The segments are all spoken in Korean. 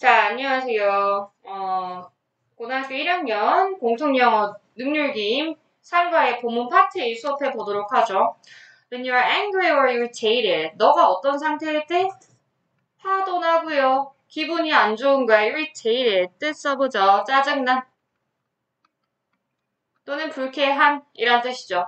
자, 안녕하세요. 어, 고등학교 1학년 공통영어 능률기임 3과의 본문 파트 1 수업해 보도록 하죠. When you are angry or irritated, 너가 어떤 상태일 때? 화도 나고요. 기분이 안 좋은 거야. irritated. 뜻 써보죠. 짜증난. 또는 불쾌한 이란 뜻이죠.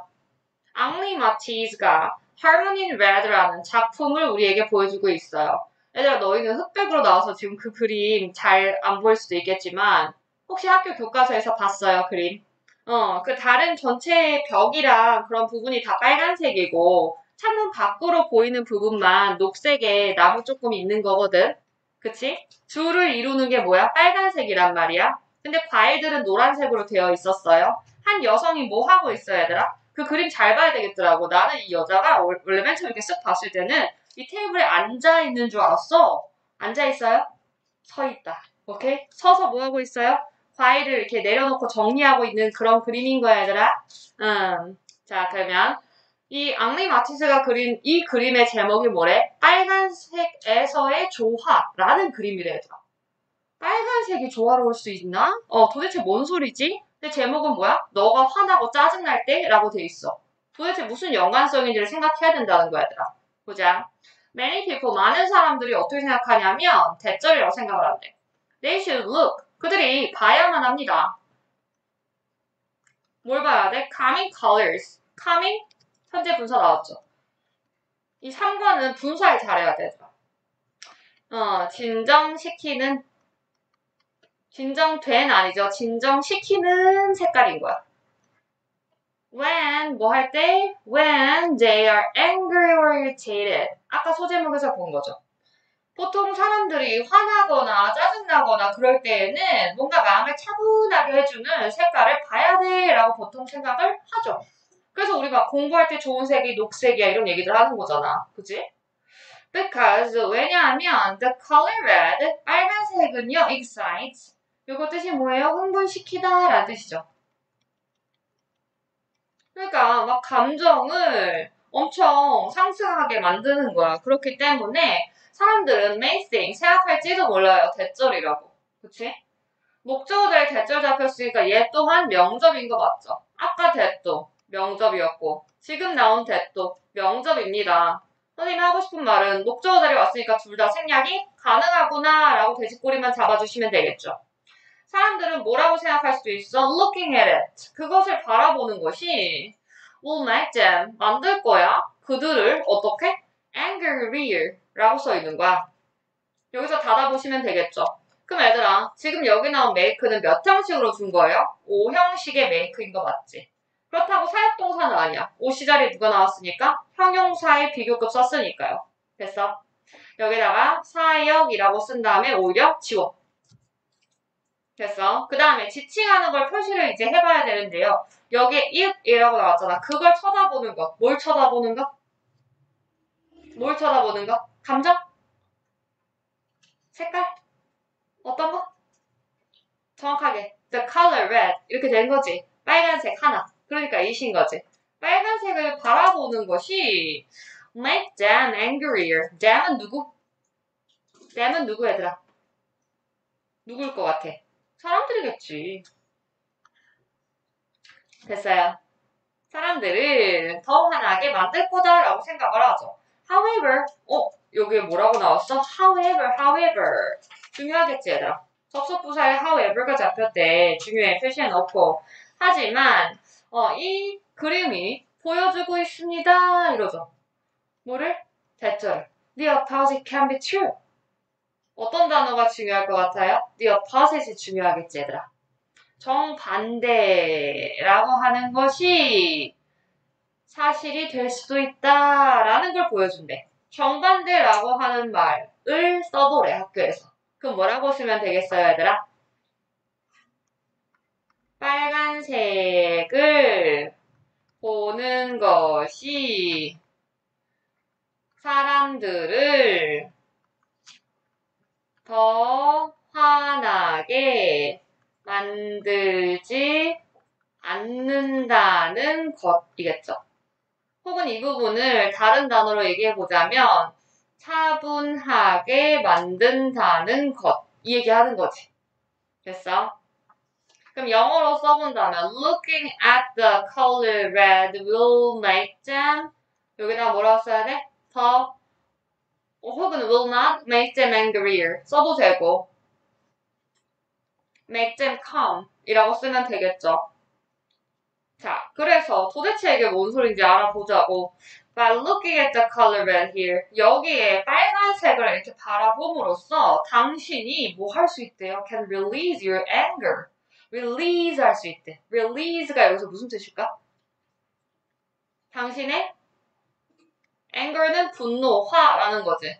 앙리 마티즈가 in Red라는 작품을 우리에게 보여주고 있어요. 얘들아 너희는 흑백으로 나와서 지금 그 그림 잘 안 보일 수도 있겠지만 혹시 학교 교과서에서 봤어요 그림? 어, 그 다른 전체 벽이랑 그런 부분이 다 빨간색이고 창문 밖으로 보이는 부분만 녹색에 나무 조금 있는 거거든. 그치? 줄을 이루는 게 뭐야? 빨간색이란 말이야. 근데 과일들은 노란색으로 되어 있었어요. 한 여성이 뭐 하고 있어, 얘들아? 그 그림 잘 봐야 되겠더라고. 나는 이 여자가 원래 맨 처음에 이렇게 쓱 봤을 때는 이 테이블에 앉아 있는 줄 알았어. 앉아 있어요? 서 있다. 오케이? 서서 뭐 하고 있어요? 과일을 이렇게 내려놓고 정리하고 있는 그런 그림인 거야, 얘들아. 음. 자, 그러면 이 앙리 마티스가 그린 이 그림의 제목이 뭐래? 빨간색에서의 조화라는 그림이래, 얘들아. 빨간색이 조화로울 수 있나? 어, 도대체 뭔 소리지? 근데 제목은 뭐야? 너가 화나고 짜증날 때? 라고 돼 있어. 도대체 무슨 연관성인지를 생각해야 된다는 거야, 얘들아. 보자. Many people, 많은 사람들이 어떻게 생각하냐면 대절이라고 생각을 한대. They should look. 그들이 봐야만 합니다. 뭘 봐야 돼? Coming colors. Coming? 현재 분사 나왔죠. 이 3과는 분사를 잘해야 되죠. 어, 진정시키는 진정된 아니죠. 진정시키는 색깔인 거야. When 뭐 할 때? When they are angry or irritated. 아까 소제목에서 본 거죠. 보통 사람들이 화나거나 짜증나거나 그럴 때에는 뭔가 마음을 차분하게 해주는 색깔을 봐야 돼 라고 보통 생각을 하죠. 그래서 우리 막 공부할 때 좋은 색이 녹색이야 이런 얘기들 하는 거잖아. 그지? Because 왜냐하면 the color red 빨간색은요 excites 이거 뜻이 뭐예요? 흥분시키다 라는 뜻이죠. 그러니까 막 감정을 엄청 상승하게 만드는 거야. 그렇기 때문에 사람들은 think 생각할지도 몰라요. 대절이라고. 그치? 목적어자의 대절 잡혔으니까 얘 또한 명접인 거 맞죠? 아까 대도 명접이었고 지금 나온 대도 명접입니다. 선생님이 하고 싶은 말은 목적어 자리 왔으니까 둘 다 생략이 가능하구나 라고 돼지꼬리만 잡아주시면 되겠죠. 사람들은 뭐라고 생각할 수도 있어? looking at it. 그것을 바라보는 것이 will make them 만들 거야. 그들을 어떻게? angrier 라고 써 있는 거야. 여기서 닫아보시면 되겠죠. 그럼 얘들아, 지금 여기 나온 make는 몇 형식으로 준 거예요? 5형식의 make인 거 맞지? 그렇다고 사역동사는 아니야. 5시 자리에 누가 나왔으니까? 형용사의 비교급 썼으니까요. 됐어? 여기다가 사역이라고 쓴 다음에 오히려 지워. 됐어? 그 다음에 지칭하는 걸 표시를 이제 해봐야 되는데요. 여기에 it이라고 나왔잖아. 그걸 쳐다보는 것. 뭘 쳐다보는 것? 뭘 쳐다보는 것? 감정? 색깔? 어떤 거? 정확하게 the color red 이렇게 된 거지. 빨간색 하나. 그러니까 it인 거지. 빨간색을 바라보는 것이 make them angrier. them은 누구? them은 누구 얘들아? 누굴 것 같아? 사람들이겠지. 됐어요. 사람들을 더 화나게 만들 거다라고 생각을 하죠. However, 어, 여기에 뭐라고 나왔어? However, however. 중요하겠지, 얘들아. 접속부사에 however가 잡혔대. 중요해, 표시해 놓고. 하지만, 어, 이 그림이 보여주고 있습니다. 이러죠. 뭐를? 대절을. The opposite can be true. 어떤 단어가 중요할 것 같아요? The opposite이 중요하겠지, 얘들아. 정반대라고 하는 것이 사실이 될 수도 있다라는 걸 보여준대. 정반대라고 하는 말을 써보래, 학교에서. 그럼 뭐라고 쓰면 되겠어요, 얘들아? 빨간색을 보는 것이 사람들을 더 화나게 만들지 않는다는 것이겠죠. 혹은 이 부분을 다른 단어로 얘기해 보자면 차분하게 만든다는 것 이 얘기 하는 거지. 됐어? 그럼 영어로 써본다면 looking at the color red will make them 여기다 뭐라고 써야 돼? 더 어, 혹은 will not make them angrier 써도 되고 make them calm 이라고 쓰면 되겠죠. 자, 그래서 도대체 이게 뭔 소린지 알아보자고. By looking at the color red here, 여기에 빨간색을 이렇게 바라봄으로써 당신이 뭐 할 수 있대요? Can release your anger. release 할 수 있대. release가 여기서 무슨 뜻일까? 당신의 anger는 분노, 화라는 거지.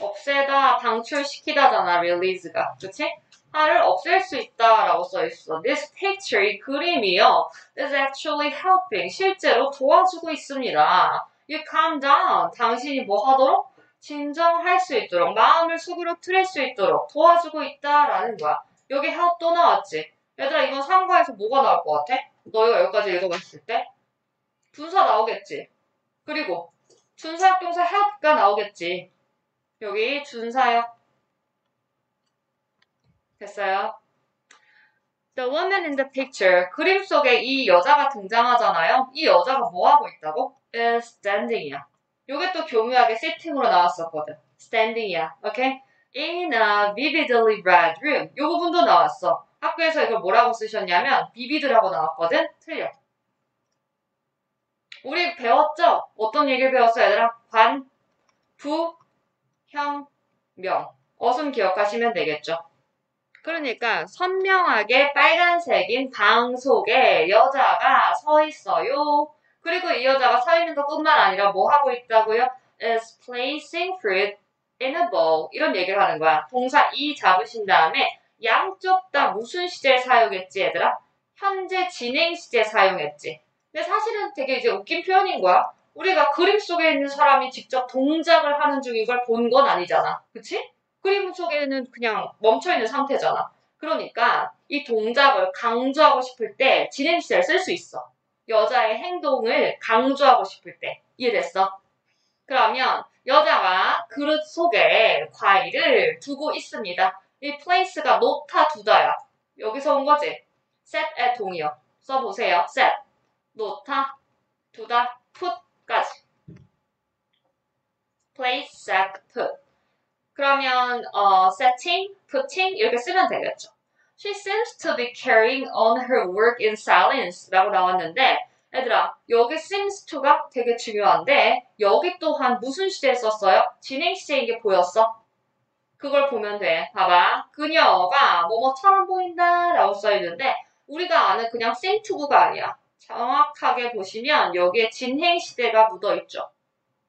없애다, 방출시키다잖아, release가. 그치? 화를 없앨 수 있다라고 써있어. This picture, 이 그림이요, is actually helping. 실제로 도와주고 있습니다. You calm down. 당신이 뭐 하도록? 진정할 수 있도록, 마음을 수그러뜨릴 수 있도록 도와주고 있다라는 거야. 여기 help도 나왔지. 얘들아, 이건 상과에서 뭐가 나올 것 같아? 너희가 여기까지 읽어봤을 때? 분사 나오겠지. 그리고 준사역 동사 help가 나오겠지. 여기 준사역 됐어요. The woman in the picture. 그림 속에 이 여자가 등장하잖아요. 이 여자가 뭐 하고 있다고? is standing이야. 요게 또 교묘하게 sitting으로 나왔었거든. standing이야. 오케이? In a vividly red room. 요 부분도 나왔어. 학교에서 이걸 뭐라고 쓰셨냐면 vivid라고 나왔거든. 틀려. 우리 배웠죠? 어떤 얘기를 배웠어, 얘들아? 관, 부, 형, 명. 어순 기억하시면 되겠죠. 그러니까 선명하게 빨간색인 방 속에 여자가 서 있어요. 그리고 이 여자가 서 있는 것뿐만 아니라 뭐 하고 있다고요? is placing fruit in a bowl. 이런 얘기를 하는 거야. 동사 이 잡으신 다음에 양쪽 다 무슨 시제 사용했지, 얘들아? 현재 진행 시제 사용했지. 근데 사실은 되게 이제 웃긴 표현인 거야. 우리가 그림 속에 있는 사람이 직접 동작을 하는 중인 걸 본 건 아니잖아. 그치? 그림 속에는 그냥 멈춰있는 상태잖아. 그러니까 이 동작을 강조하고 싶을 때 진행 시제를 쓸 수 있어. 여자의 행동을 강조하고 싶을 때. 이해됐어? 그러면 여자가 그릇 속에 과일을 두고 있습니다. 이 place가 놓다 두다야. 여기서 온 거지. set의 동의어. 써보세요. set. 놓다, 두다, put 까지. place, set, put. 그러면 어, setting, putting 이렇게 쓰면 되겠죠. She seems to be carrying on her work in silence 라고 나왔는데 얘들아 여기 seems to가 되게 중요한데 여기 또한 무슨 시제에 썼어요? 진행 시제인 게 보였어? 그걸 보면 돼. 봐봐. 그녀가 뭐뭐처럼 보인다 라고 써있는데 우리가 아는 그냥 seem to가 아니야. 정확하게 보시면 여기에 진행 시대가 묻어있죠.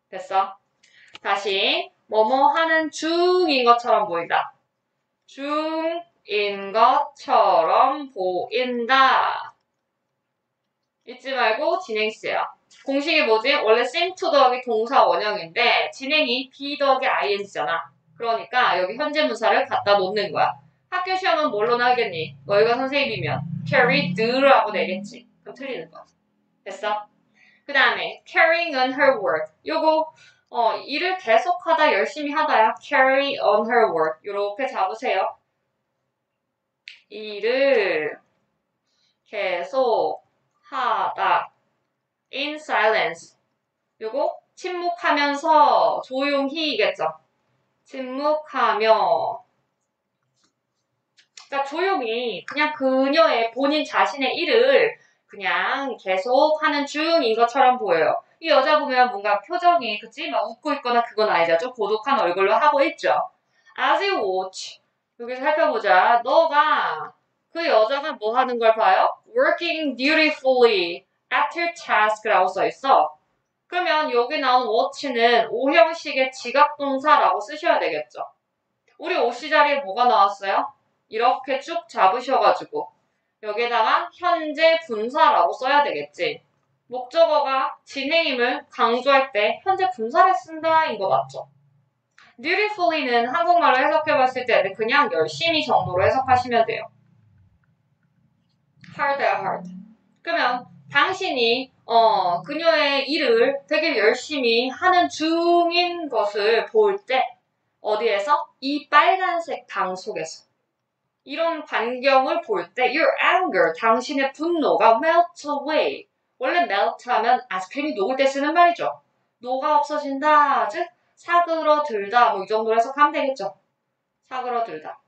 됐어? 다시 뭐뭐 하는 중인 것처럼 보인다. 중인 것처럼 보인다. 잊지 말고 진행시야. 공식이 뭐지? 원래 seem to 더하기 동사 원형인데 진행이 be 더하기 ing잖아. 그러니까 여기 현재 문사를 갖다 놓는 거야. 학교 시험은 뭘로 나겠니? 너희가 선생님이면 carry do를 하고 내겠지. 틀리는 거야. 됐어? 그 다음에 carrying on her work. 요거 어, 일을 계속하다 열심히 하다야. carry on her work. 요렇게 잡으세요. 일을 계속 하다. in silence. 요거 침묵하면서 조용히겠죠. 침묵하며. 그러니까 조용히 그냥 그녀의 본인 자신의 일을 그냥 계속 하는 중인 것처럼 보여요. 이 여자 보면 뭔가 표정이 그치? 막 웃고 있거나 그건 아니죠. 좀 고독한 얼굴로 하고 있죠. As you watch. 여기 살펴보자. 너가 그 여자가 뭐 하는 걸 봐요? Working dutifully at her task라고 써있어. 그러면 여기 나온 watch는 오형식의 지각동사라고 쓰셔야 되겠죠. 우리 오시 자리에 뭐가 나왔어요? 이렇게 쭉 잡으셔가지고 여기에다가 현재 분사라고 써야 되겠지. 목적어가 진행임을 강조할 때 현재 분사를 쓴다인 거 맞죠? dutifully는 한국말로 해석해봤을 때 그냥 열심히 정도로 해석하시면 돼요. hard hard. 그러면 당신이 어, 그녀의 일을 되게 열심히 하는 중인 것을 볼 때 어디에서? 이 빨간색 방 속에서. 이런 반경을 볼 때 your anger, 당신의 분노가 melt away. 원래 melt 하면 아스크림이 녹을 때 쓰는 말이죠. 녹아 없어진다. 즉 사그러들다. 뭐 이 정도로 해석하면 되겠죠. 사그러들다.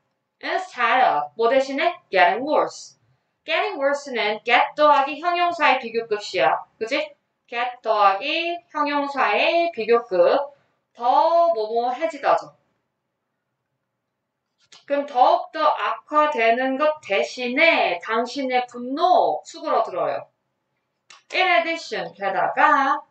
instead of 뭐 대신에 getting worse. getting worse는 get 더하기 형용사의 비교급이야. 그지? get 더하기 형용사의 비교급. 더 뭐뭐해지다죠. 그럼 더욱더 악화되는 것 대신에 당신의 분노 수그러들어요. In addition, 게다가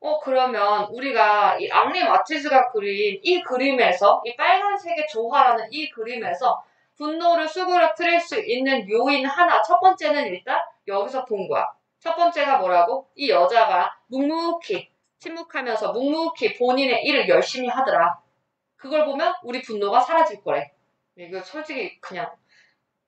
어 그러면 우리가 이 앙리 마티즈가 그린 이 그림에서 이 빨간색의 조화라는 이 그림에서 분노를 수그러뜨릴 수 있는 요인 하나 첫 번째는 일단 여기서 본 거야. 첫 번째가 뭐라고? 이 여자가 묵묵히 침묵하면서 묵묵히 본인의 일을 열심히 하더라. 그걸 보면 우리 분노가 사라질 거래. 이거 솔직히 그냥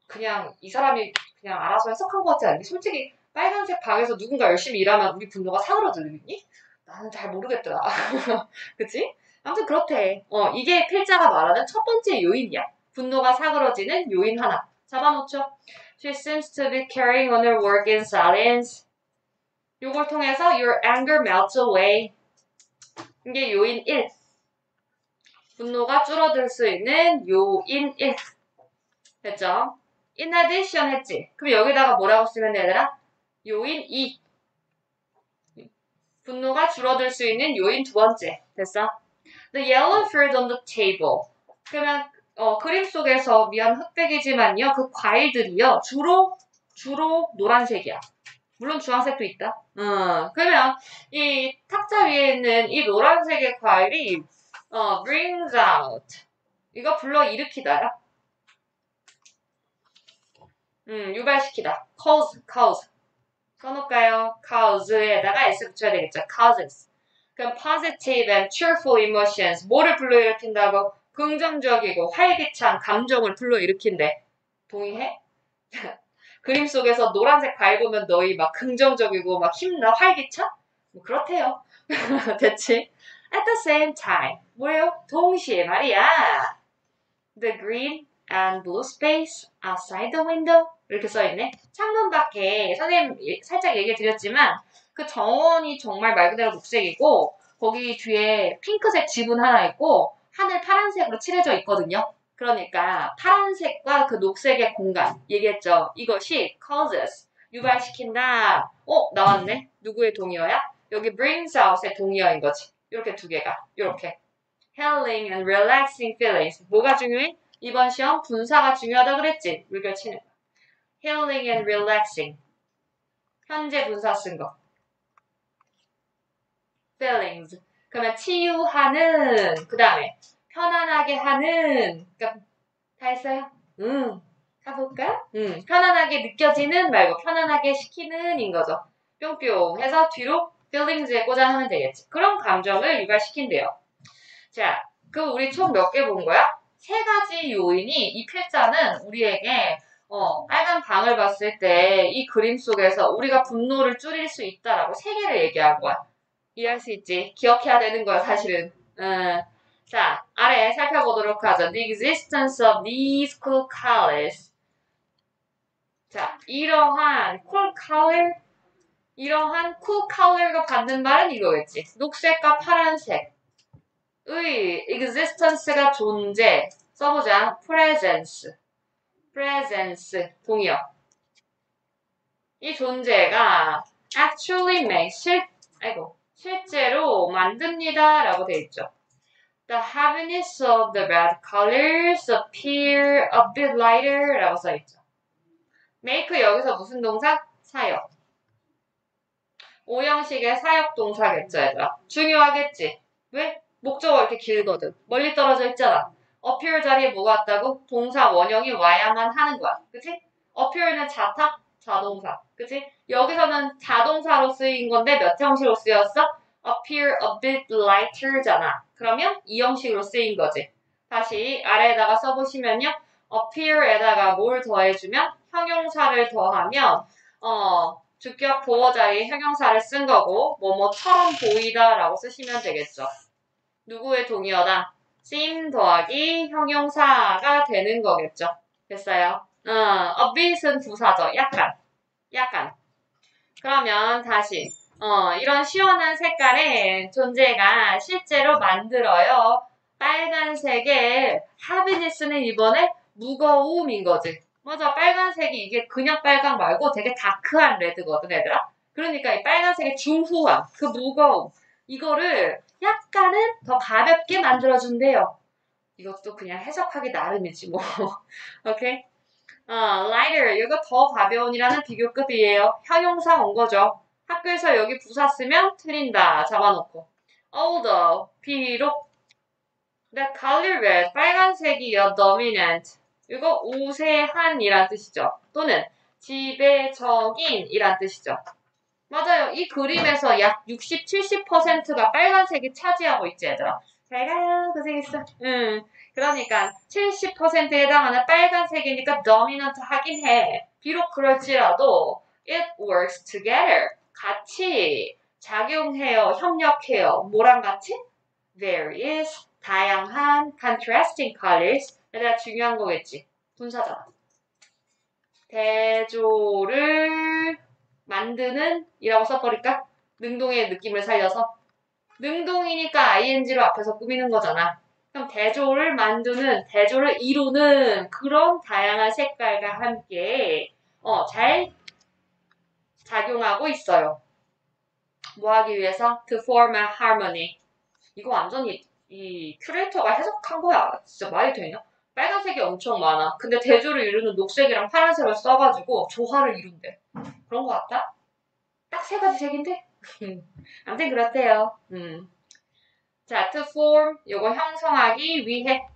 그냥 이 사람이 그냥 알아서 해석한 것 같지 않니? 솔직히 빨간색 방에서 누군가 열심히 일하면 우리 분노가 사그러들겠니? 나는 잘 모르겠더라. 그치? 아무튼 그렇대. 어, 이게 필자가 말하는 첫 번째 요인이야. 분노가 사그러지는 요인 하나. 잡아놓죠. She seems to be carrying on her work in silence. 요걸 통해서 your anger melts away. 이게 요인 1. 분노가 줄어들 수 있는 요인 1. 됐죠? In addition 했지? 그럼 여기다가 뭐라고 쓰면 돼, 얘들아? 요인 2. 분노가 줄어들 수 있는 요인 두 번째. 됐어? The yellow fruit on the table. 그러면 어, 그림 속에서 미안 흑백이지만요. 그 과일들이요. 주로 주로 노란색이야. 물론 주황색도 있다. 어, 그러면 이 탁자 위에 있는 이 노란색의 과일이 어, brings out. 이거 불러 일으키다야. 음, 유발시키다. cause, cause. 써놓을까요? cause에다가 s 붙여야 되겠죠. causes. 그럼 positive and cheerful emotions. 뭐를 불러일으킨다고? 긍정적이고 활기찬 감정을 불러일으킨대. 동의해? 그림 속에서 노란색 보면 너희 막 긍정적이고 막 힘나 활기차? 뭐 그렇대요. 됐지? At the same time. 뭐예요? 동시에 말이야. The green and blue space outside the window. 이렇게 써있네. 창문 밖에 선생님 살짝 얘기 드렸지만 그 정원이 정말 말 그대로 녹색이고 거기 뒤에 핑크색 지분 하나 있고 하늘 파란색으로 칠해져 있거든요. 그러니까 파란색과 그 녹색의 공간 얘기했죠. 이것이 causes 유발시킨다. 어 나왔네. 누구의 동의어야? 여기 brings out의 동의어인 거지. 이렇게 두 개가 이렇게 healing and relaxing feelings 뭐가 중요해? 이번 시험 분사가 중요하다 그랬지. 물결치는 healing and relaxing 현재 분사 쓴 거. feelings 그러면 치유하는 그 다음에 편안하게 하는 그러니까 다 했어요? 응. 가볼까요? 응. 편안하게 느껴지는 말고 편안하게 시키는 인 거죠. 뿅뿅 해서 뒤로 feelings에 꽂아 하면 되겠지. 그런 감정을 유발시킨대요. 자, 그 우리 총 몇 개 본 거야? 세 가지 요인이 이 필자는 우리에게 어, 빨간 방을 봤을 때 이 그림 속에서 우리가 분노를 줄일 수 있다라고 세 개를 얘기한 거야. 이해할 수 있지? 기억해야 되는 거야, 사실은. 음. 자, 아래 살펴보도록 하죠. The existence of these cool colors. 자, 이러한 cool color, 이러한 color가 받는 말은 이거겠지. 녹색과 파란색. 의 existence가 존재. 써보자. presence. presence. 동의어. 이 존재가 actually make 실, 아이고, 실제로 만듭니다. 라고 되어 있죠. The heaviness of the red colors appear a bit lighter. 라고 써있죠. make 여기서 무슨 동사? 사역. 오형식의 사역 동사겠죠, 얘들아. 중요하겠지. 왜? 목적어 이렇게 길거든. 멀리 떨어져 있잖아. appear 자리에 뭐가 왔다고? 동사 원형이 와야만 하는 거야. 그치? appear는 자타, 자동사. 그치? 여기서는 자동사로 쓰인 건데 몇 형식으로 쓰였어? appear a bit lighter잖아. 그러면 이 형식으로 쓰인 거지. 다시 아래에다가 써보시면요. appear에다가 뭘 더해주면 형용사를 더하면 어 주격 자리에 형용사를 쓴 거고 뭐뭐처럼 보이다 라고 쓰시면 되겠죠. 누구의 동의어다? seem 더하기 형용사가 되는 거겠죠. 됐어요. 어, a bit은 부사죠. 약간. 약간. 그러면 다시 어, 이런 시원한 색깔의 존재가 실제로 만들어요. 빨간색의 happiness는 이번에 무거움인 거지. 맞아, 빨간색이 이게 그냥 빨강 말고 되게 다크한 레드거든, 얘들아. 그러니까 이 빨간색의 중후함, 그 무거움, 이거를 약간은 더 가볍게 만들어준대요. 이것도 그냥 해석하기 나름이지, 뭐. 오케이? 어, lighter, 이거 더 가벼운이라는 비교급이에요. 형용사 온 거죠. 학교에서 여기 부사 쓰면 틀린다. 잡아놓고. although, 비록 the color red, 빨간색이요. dominant. 이거 우세한이란 뜻이죠. 또는 지배적인이란 뜻이죠. 맞아요. 이 그림에서 약 60, 70%가 빨간색이 차지하고 있지, 얘들아. 잘 가요. 고생했어. 응. 그러니까 70%에 해당하는 빨간색이니까 dominant 하긴 해. 비록 그럴지라도 it works together. 같이 작용해요. 협력해요. 뭐랑 같이? various, 다양한, contrasting colors. 얘들아 중요한 거겠지. 분사잖아. 대조를 만드는 이라고 써버릴까? 능동의 느낌을 살려서. 능동이니까 ing로 앞에서 꾸미는 거잖아. 그럼 대조를 만드는, 대조를 이루는 그런 다양한 색깔과 함께 어, 잘 작용하고 있어요. 뭐 하기 위해서? To form a harmony. 이거 완전히 이 큐레이터가 해석한 거야. 진짜 말이 되냐? 빨간색이 엄청 많아. 근데 대조를 이루는 녹색이랑 파란색을 써가지고 조화를 이룬대. 그런 거 같다? 딱 세 가지 색인데? 아무튼 그렇대요. 음. 자, to form, 요거 형성하기 위해.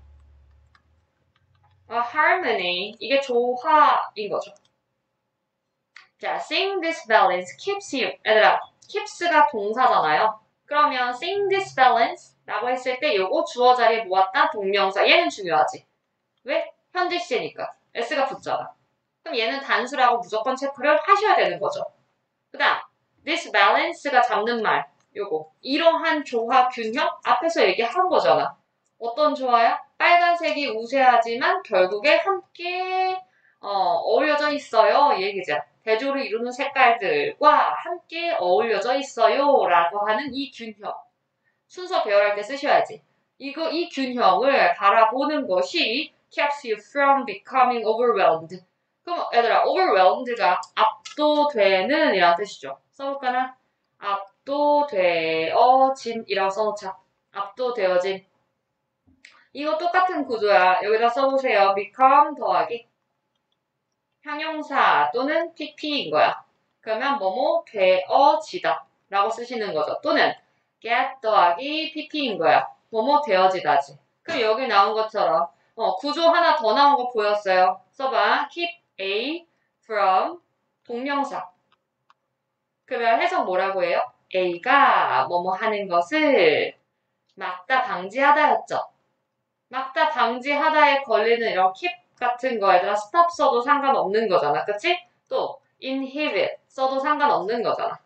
A harmony, 이게 조화인 거죠. 자, sing this balance keeps you. 얘들아, keeps가 동사잖아요. 그러면 sing this balance 라고 했을 때 요거 주어 자리에 모았다 동명사. 얘는 중요하지. 왜? 현재 시제니까. s가 붙잖아. 그럼 얘는 단수라고 무조건 체크를 하셔야 되는 거죠. 그 다음, this balance가 잡는 말. 요거. 이러한 조화 균형 앞에서 얘기한 거잖아. 어떤 조화야? 빨간색이 우세하지만 결국에 함께 어, 울려져 있어요. 이 얘기죠. 대조를 이루는 색깔들과 함께 어울려져 있어요. 라고 하는 이 균형. 순서 배열할 때 쓰셔야지. 이거, 이 균형을 바라보는 것이 keeps you from becoming overwhelmed. 그럼 얘들아, overwhelmed가 압도되는 이라는 뜻이죠. 써볼까나? 압도되어진이라고 써놓자. 압도되어진. 이거 똑같은 구조야. 여기다 써보세요. become 더하기 형용사 또는 pp인 거야. 그러면 뭐뭐 되어지다 라고 쓰시는 거죠. 또는 get 더하기 pp인 거야. 뭐뭐 되어지다지. 그럼 여기 나온 것처럼 어, 구조 하나 더 나온 거 보였어요. 써봐. keep A from 동명사. 그러면 해석 뭐라고 해요? A가 뭐뭐 하는 것을 막다 방지하다였죠. 막다 방지하다에 걸리는 이런 keep 같은 거에다가 stop 써도 상관없는 거잖아. 그치? 또 inhibit 써도 상관없는 거잖아.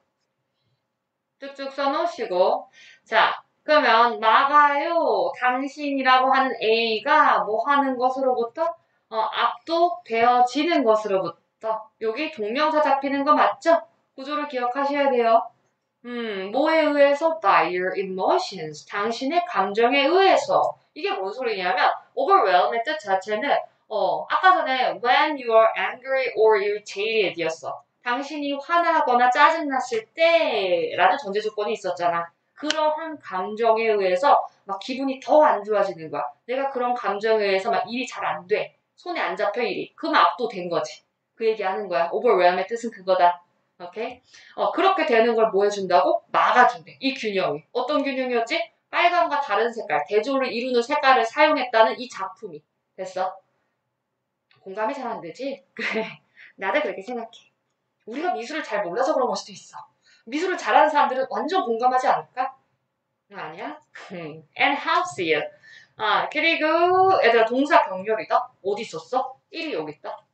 쭉쭉 써놓으시고 자 그러면 막아요 당신이라고 하는 A가 뭐 하는 것으로부터 어, 압도되어지는 것으로부터 여기 동명사 잡히는 거 맞죠? 구조를 기억하셔야 돼요. 음, 뭐에 의해서? By your emotions. 당신의 감정에 의해서. 이게 뭔 소리냐면, overwhelm의 뜻 자체는, 어, 아까 전에 when you are angry or irritated 였어. 당신이 화나거나 짜증났을 때 라는 전제 조건이 있었잖아. 그러한 감정에 의해서 막 기분이 더 안 좋아지는 거야. 내가 그런 감정에 의해서 막 일이 잘 안 돼. 손에 안 잡혀 일이. 그럼 압도된 거지. 그 얘기 하는 거야. overwhelm의 뜻은 그거다. 오케이? 어, 그렇게 되는 걸 뭐 해준다고? 막아준대. 이 균형이. 어떤 균형이었지? 빨간과 다른 색깔, 대조를 이루는 색깔을 사용했다는 이 작품이. 됐어? 공감이 잘 안 되지? 그래. 나도 그렇게 생각해. 우리가 미술을 잘 몰라서 그런 걸 수도 있어. 미술을 잘하는 사람들은 완전 공감하지 않을까? 아니야? and helps you. 아, 그리고 얘들아 동사 병렬이다? 어디 있었어? 1이 여기 있다.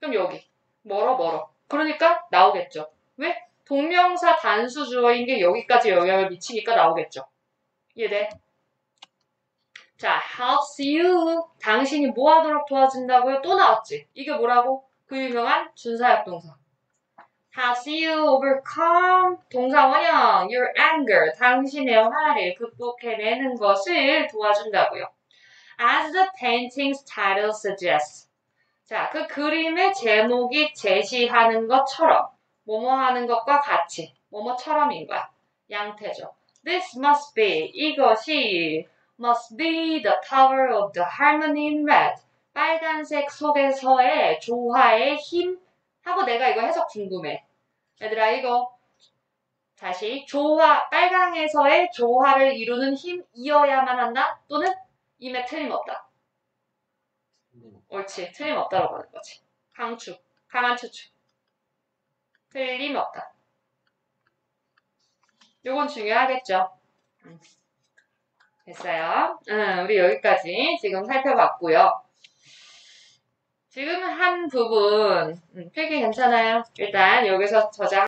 그럼 여기. 멀어 멀어. 그러니까 나오겠죠. 왜? 동명사 단수 주어인 게 여기까지 영향을 미치니까 나오겠죠. 이해돼? 자, helps you. 당신이 뭐 하도록 도와준다고요? 또 나왔지. 이게 뭐라고? 그 유명한 준사역 동사. Helps you overcome 동사 원형 your anger. 당신의 화를 극복해내는 것을 도와준다고요. As the painting's title suggests. 자, 그 그림의 제목이 제시하는 것처럼, 뭐뭐 하는 것과 같이, 뭐뭐처럼인 거야. 양태죠. This must be, 이것이 must be the power of the harmony in red. 빨간색 속에서의 조화의 힘 하고 내가 이거 해석 궁금해. 얘들아 이거 다시 조화 빨강에서의 조화를 이루는 힘이어야만 한다 또는 임에 틀림없다. 옳지 틀림없다라고 하는 거지. 강추 강한 추측 틀림없다. 요건 중요하겠죠. 음. 됐어요. 음, 우리 여기까지 지금 살펴봤고요. 지금 한 부분 음, 필기 괜찮아요. 일단 여기서 저장